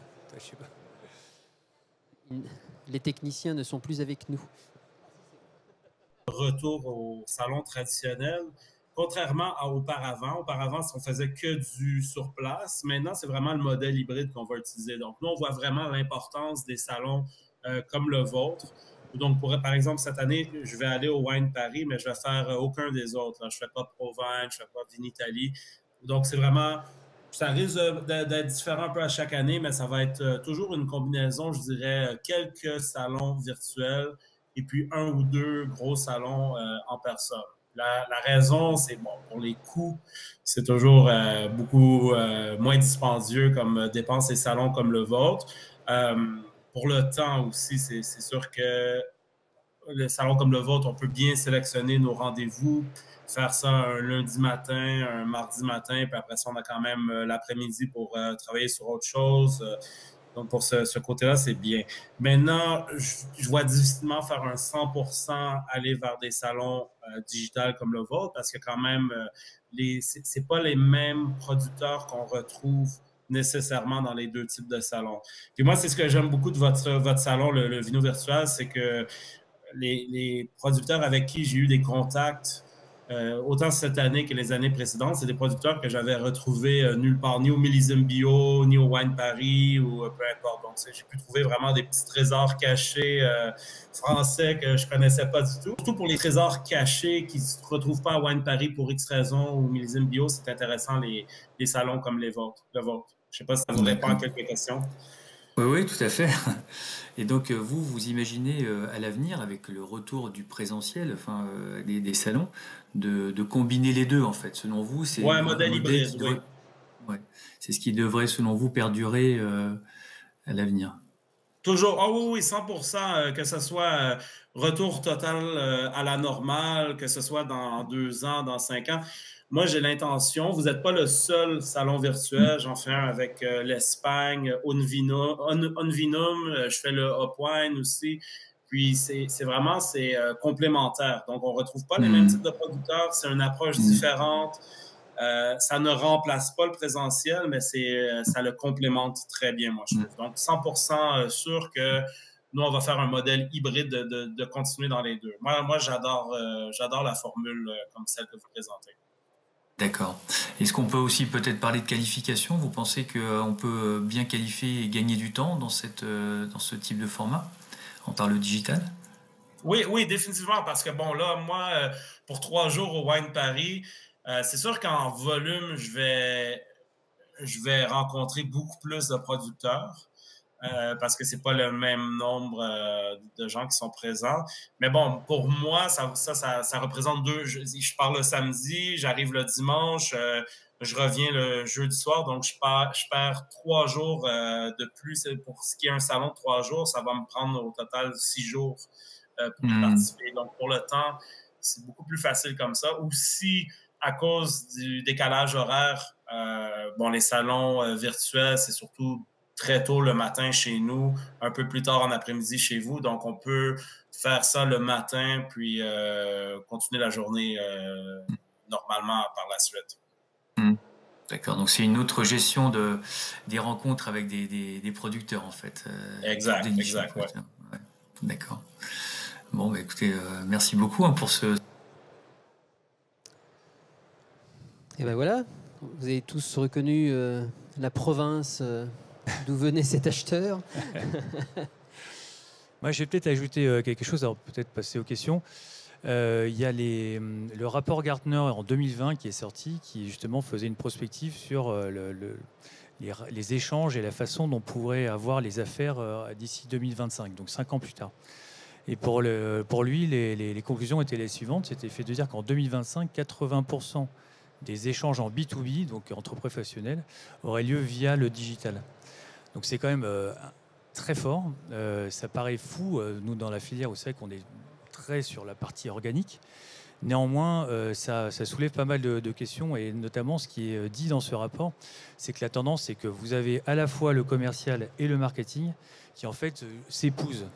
Les techniciens ne sont plus avec nous. Retour au salon traditionnel. Contrairement à auparavant, auparavant, on faisait que du sur place. Maintenant, c'est vraiment le modèle hybride qu'on va utiliser. Donc, nous, on voit vraiment l'importance des salons euh, comme le vôtre. Donc, pour, par exemple, cette année, je vais aller au Wine Paris, mais je vais faire euh, aucun des autres. Je ne fais pas Provence, je ne fais pas Vinitalie. Donc, c'est vraiment, ça risque d'être différent un peu à chaque année, mais ça va être euh, toujours une combinaison, je dirais, quelques salons virtuels et puis un ou deux gros salons en personne. La, raison, c'est bon, pour les coûts, c'est toujours euh, beaucoup euh, moins dispendieux comme dépenses et salons comme le vôtre. Euh, pour le temps aussi, c'est sûr que le salon comme le vôtre, on peut bien sélectionner nos rendez-vous, faire ça un lundi matin, un mardi matin, puis après ça, on a quand même l'après-midi pour travailler sur autre chose. Donc, pour ce, côté-là, c'est bien. Maintenant, je, vois difficilement faire un 100% aller vers des salons euh, digitales comme le vôtre parce que quand même, euh, les, c'est pas les mêmes producteurs qu'on retrouve nécessairement dans les deux types de salons. Puis moi, c'est ce que j'aime beaucoup de votre, votre salon, le, Vino Virtual, c'est que les, les, producteurs avec qui j'ai eu des contacts euh, autant cette année que les années précédentes, c'est des producteurs que j'avais retrouvés euh, nulle part, ni au Millésime Bio, ni au Wine Paris, ou euh, peu importe. Donc, j'ai pu trouver vraiment des petits trésors cachés français que je connaissais pas du tout. Surtout pour les trésors cachés qui ne se retrouvent pas à Wine Paris pour X raisons ou Millésime Bio, c'est intéressant les, les, salons comme les vôtres, le vôtre. Je ne sais pas si ça vous répond à quelques questions. Oui, oui, tout à fait. Et donc, vous, vous imaginez à l'avenir, avec le retour du présentiel, enfin, des salons, de, combiner les deux, en fait. Selon vous, c'est ouais, un modèle hybride. C'est ce qui devrait, selon vous, perdurer euh, à l'avenir. Toujours, oh oui, oui, 100% euh, que ce soit euh, retour total à la normale, que ce soit dans deux ans, dans cinq ans. Moi, j'ai l'intention, vous n'êtes pas le seul salon virtuel, j'en fais un avec l'Espagne, Onvinum, je fais le Upwine aussi. Puis c'est vraiment c'est euh, complémentaire. Donc on retrouve pas les mêmes hmm. types de producteurs, c'est une approche hmm. différente. Euh, ça ne remplace pas le présentiel, mais c'est euh, ça le complémente très bien, moi je trouve. Donc 100% sûr que nous on va faire un modèle hybride de, de, continuer dans les deux. Moi moi j'adore j'adore la formule comme celle que vous présentez. D'accord. Est-ce qu'on peut aussi peut-être parler de qualification? Vous pensez qu'on peut bien qualifier et gagner du temps dans, cette, dans ce type de format? On parle digital? Oui, oui, définitivement, parce que bon, là, moi, euh, pour trois jours au Wine Paris, euh, c'est sûr qu'en volume, je vais, je vais rencontrer beaucoup plus de producteurs. Euh, parce que c'est pas le même nombre de gens qui sont présents. Mais bon, pour moi, ça, ça, ça, représente deux. Je, je, pars le samedi, j'arrive le dimanche, je reviens le jeudi soir, donc je perds, je perds trois jours euh, de plus. Pour ce qui est un salon de trois jours, ça va me prendre au total six jours euh, pour hmm. participer. Donc, pour le temps, c'est beaucoup plus facile comme ça. Ou si, à cause du décalage horaire, euh, bon, les salons virtuels, c'est surtout très tôt le matin chez nous, un peu plus tard en après-midi chez vous. Donc, on peut faire ça le matin, puis continuer la journée normalement par la suite. Hmm. D'accord, donc c'est une autre gestion de, des rencontres avec des, producteurs en fait. Euh, exact, exact, D'accord. Bon, bah, écoutez, euh, merci beaucoup hein, pour ce. Et ben voilà, vous avez tous reconnu euh, la province d'où venait cet acheteur. Moi, je vais peut-être ajouter quelque chose, alors peut-être passer aux questions. Euh, il y a hum, le rapport Gartner en 2020 qui est sorti, qui justement faisait une prospective sur euh, les, échanges et la façon dont on pourrait avoir les affaires euh, d'ici 2025, donc cinq ans plus tard. Et pour, lui, les, conclusions étaient les suivantes. C'était fait de dire qu'en 2025, 80% des échanges en B2B, donc entre professionnels, auraient lieu via le digital. Donc c'est quand même très fort. ça paraît fou. nous, dans la filière, vous savez qu'on est sur la partie organique. Néanmoins, euh, ça, soulève pas mal de, questions et notamment ce qui est euh, dit dans ce rapport, c'est que la tendance, c'est que vous avez à la fois le commercial et le marketing qui en fait euh, s'épousent.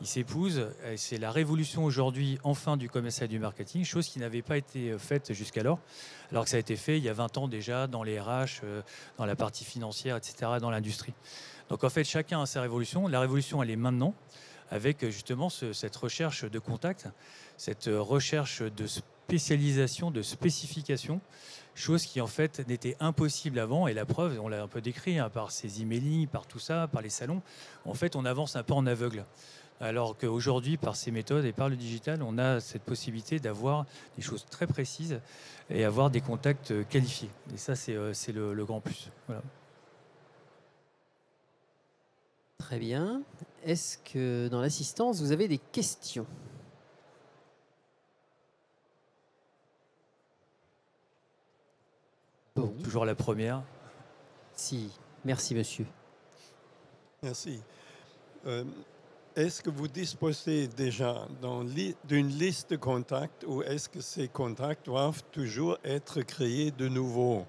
Ils s'épousent. C'est la révolution aujourd'hui, enfin, du commercial et du marketing, chose qui n'avait pas été faite jusqu'alors, alors que ça a été fait il y a 20 ans déjà dans les RH, dans la partie financière, etc., dans l'industrie. Donc en fait, chacun a sa révolution. La révolution, elle est maintenant avec justement cette recherche de contact, cette recherche de spécialisation, de spécification, chose qui en fait n'était impossible avant. Et la preuve, on l'a un peu décrit hein, par ces emailing, par tout ça, par les salons. En fait, on avance un peu en aveugle. Alors qu'aujourd'hui, par ces méthodes et par le digital, on a cette possibilité d'avoir des choses très précises et avoir des contacts qualifiés. Et ça, c'est euh, le, le, grand plus. Voilà. Très bien. Est-ce que dans l'assistance, vous avez des questions? Toujours la première. Si. Merci, monsieur. Merci. Euh, est-ce que vous disposez déjà d'une liste de contacts ou est-ce que ces contacts doivent toujours être créés de nouveau?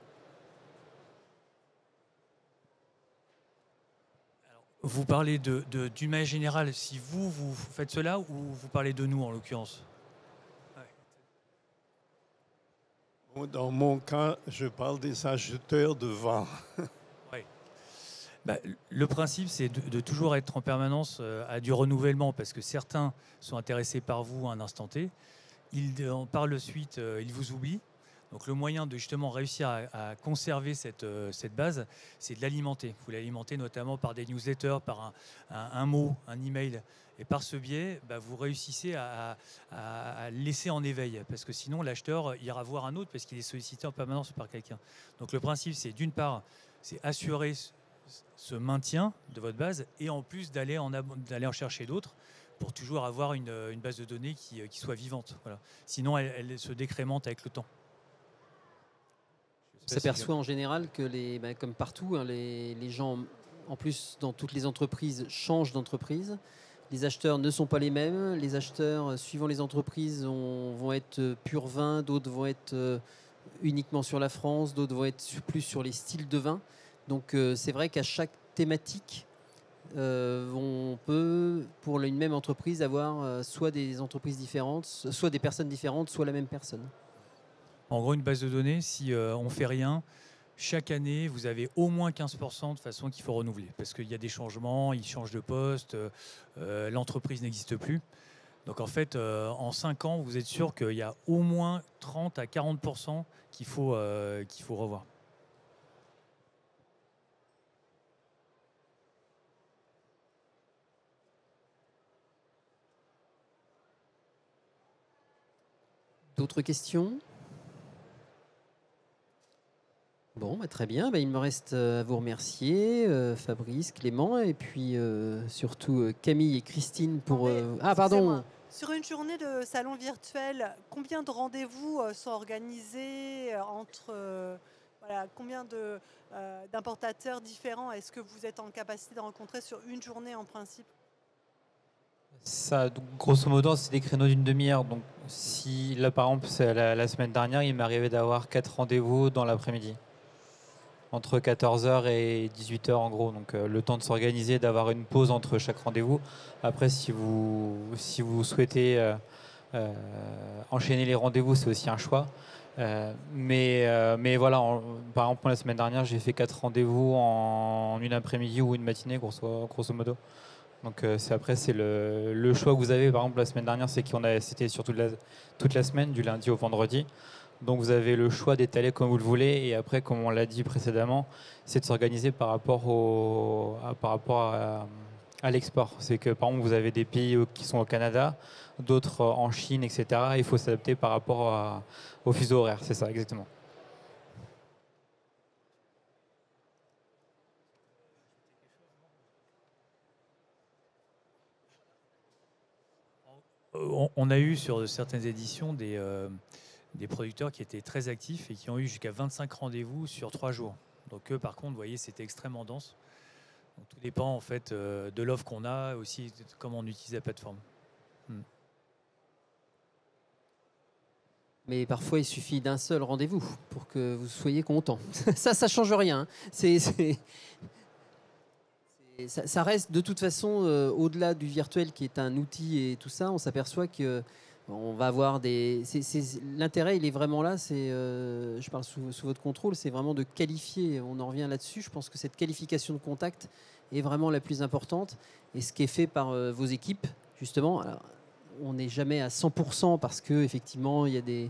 Vous parlez de, de, d'une manière générale, si vous, vous faites cela, ou vous parlez de nous en l'occurrence? Dans mon cas, je parle des acheteurs de vin. Bah, le principe, c'est de, toujours être en permanence euh, à du renouvellement, parce que certains sont intéressés par vous à un instant T. Ils, par le suite, euh, ils vous oublient. Donc le moyen de justement réussir à, conserver cette, euh, cette base, c'est de l'alimenter. Vous l'alimenter notamment par des newsletters, par un, mot, un email. Et par ce biais, bah, vous réussissez à, à, laisser en éveil, parce que sinon l'acheteur ira voir un autre parce qu'il est sollicité en permanence par quelqu'un. Donc le principe, c'est d'une part, c'est assurer ce maintien de votre base et en plus d'aller en, en chercher d'autres pour toujours avoir une, base de données qui, qui soit vivante. Sinon, elle, se décrémente avec le temps. On s'aperçoit en général que, les, bah, comme partout, hein, les, gens, en plus dans toutes les entreprises, changent d'entreprise. Les acheteurs ne sont pas les mêmes. Les acheteurs, suivant les entreprises, vont être pur vin, d'autres vont être euh, uniquement sur la France, d'autres vont être plus sur les styles de vin. Donc euh, c'est vrai qu'à chaque thématique, euh, on peut, pour une même entreprise, avoir euh, soit des entreprises différentes, soit des personnes différentes, soit la même personne. En gros, une base de données, si on ne fait rien, chaque année, vous avez au moins 15% de façon qu'il faut renouveler. Parce qu'il y a des changements, ils changent de poste, l'entreprise n'existe plus. Donc en fait, en 5 ans, vous êtes sûr qu'il y a au moins 30 à 40% qu'il faut, qu'il faut revoir. D'autres questions? Bon, bah, très bien. Bah, il me reste euh, à vous remercier, euh, Fabrice, Clément, et puis euh, surtout Camille et Christine pour. ah, pardon Sur une journée de salon virtuel, combien de rendez-vous sont organisés entre. Voilà, combien d'importateurs différents? Est-ce que vous êtes en capacité de rencontrer sur une journée en principe? Grosso modo, c'est des créneaux d'une demi-heure. Donc, si par exemple, la, semaine dernière, il m'est arrivé d'avoir quatre rendez-vous dans l'après-midi, entre 14h et 18h en gros. Donc, euh, le temps de s'organiser, d'avoir une pause entre chaque rendez-vous. Après, si vous, si vous souhaitez euh, euh, enchaîner les rendez-vous, c'est aussi un choix. mais, mais voilà, par exemple, la semaine dernière, j'ai fait quatre rendez-vous en, une après-midi ou une matinée, grosso modo. Donc euh, après c'est le, choix que vous avez. Par exemple la semaine dernière c'est qu'on a c'était sur toute la, toute la semaine du lundi au vendredi. Donc vous avez le choix d'étaler comme vous le voulez et après comme on l'a dit précédemment c'est de s'organiser par rapport au à, par rapport à, l'export. C'est que par exemple vous avez des pays qui sont au Canada, d'autres en Chine etc. Il faut s'adapter par rapport au fuseau horaire. C'est ça exactement. On a eu sur certaines éditions euh, des, producteurs qui étaient très actifs et qui ont eu jusqu'à 25 rendez-vous sur trois jours. Donc eux, par contre, vous voyez, c'était extrêmement dense. tout dépend en fait euh, de l'offre qu'on a, aussi de comment on utilise la plateforme. Hmm. Mais parfois, il suffit d'un seul rendez-vous pour que vous soyez content. ça, ça change rien. Hein. Ça, reste de toute façon, euh, au-delà du virtuel qui est un outil et tout ça, on s'aperçoit que on va avoir des. L'intérêt, il est vraiment là. C'est, euh, je parle sous, votre contrôle, c'est vraiment de qualifier. On en revient là-dessus. Je pense que cette qualification de contact est vraiment la plus importante. Et ce qui est fait par euh, vos équipes, justement, on n'est jamais à 100% parce que effectivement, il y a des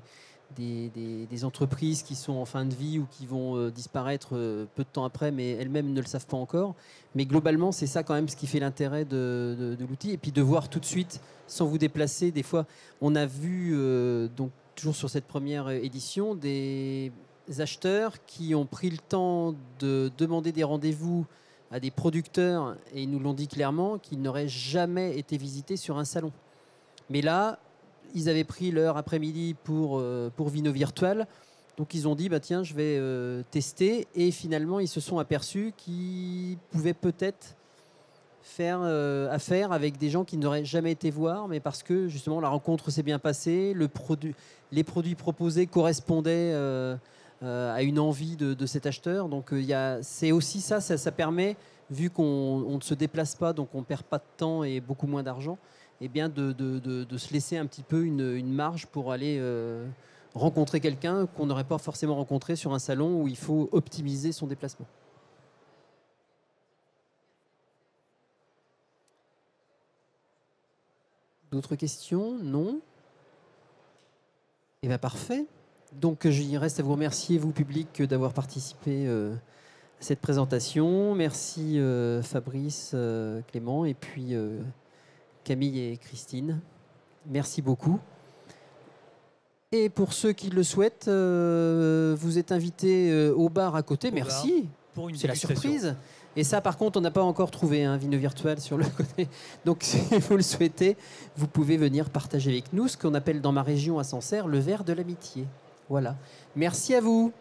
des, entreprises qui sont en fin de vie ou qui vont euh, disparaître euh, peu de temps après, mais elles-mêmes ne le savent pas encore. Mais globalement, c'est ça quand même ce qui fait l'intérêt de, l'outil. Et puis de voir tout de suite, sans vous déplacer, des fois, on a vu, euh, donc toujours sur cette première édition, des acheteurs qui ont pris le temps de demander des rendez-vous à des producteurs, et ils nous l'ont dit clairement, qu'ils n'auraient jamais été visités sur un salon. Mais là, ils avaient pris leur après-midi pour, euh, pour Vino Virtual. Donc ils ont dit, bah, tiens, je vais euh, tester. Et finalement, ils se sont aperçus qu'ils pouvaient peut-être faire euh, affaire avec des gens qui n'auraient jamais été voir, mais parce que justement la rencontre s'est bien passée, le produit, les produits proposés correspondaient à une envie de, cet acheteur. Donc c'est aussi ça, ça, permet, vu qu'on ne se déplace pas, donc on perd pas de temps et beaucoup moins d'argent, eh bien de, se laisser un petit peu une, marge pour aller rencontrer quelqu'un qu'on n'aurait pas forcément rencontré sur un salon où il faut optimiser son déplacement. D'autres questions? Non? Eh bien parfait. Donc il reste à vous remercier, vous public, d'avoir participé euh, à cette présentation. Merci euh, Fabrice, euh, Clément, et puis Camille et Christine. Merci beaucoup. Et pour ceux qui le souhaitent, vous êtes invités au bar à côté. Merci. C'est la surprise. Et ça, par contre, on n'a pas encore trouvé un vino virtuel sur le côté. Donc, si vous le souhaitez, vous pouvez venir partager avec nous ce qu'on appelle dans ma région à Sancerre le verre de l'amitié. Voilà. Merci à vous.